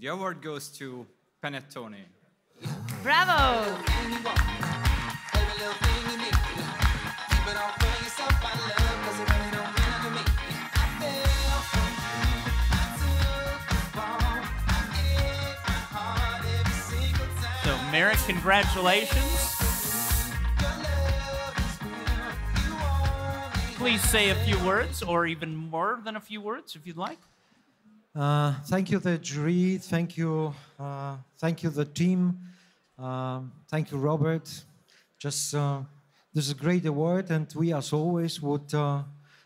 the award goes to Panattoni. Bravo! So, Marek, congratulations. Please say a few words, or even more than a few words, if you'd like. Uh, thank you, the jury. Thank you, uh, thank you, the team. Um thank you, Robert. Just uh, this is a great award, and we, as always, would uh,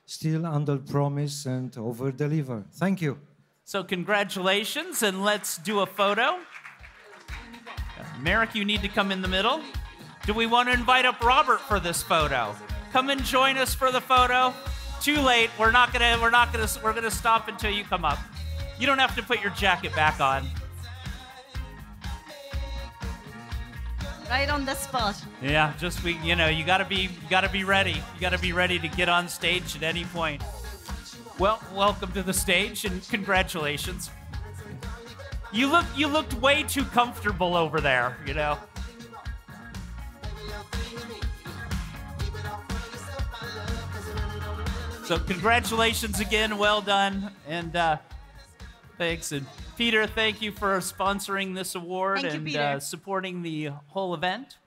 still under promise and over deliver. Thank you. So, congratulations, and let's do a photo. Marek, you need to come in the middle. Do we want to invite up Robert for this photo? Come and join us for the photo. Too late. We're not gonna. We're not gonna. We're gonna stop until you come up. You don't have to put your jacket back on. Right on the spot. Yeah, just we. You know, you gotta be. You gotta be ready. You gotta be ready to get on stage at any point. Well, welcome to the stage and congratulations. You look. You looked way too comfortable over there. You know. So congratulations again, well done, and uh, thanks. And Peter, thank you for sponsoring this award Thank and Peter. uh, supporting the whole event.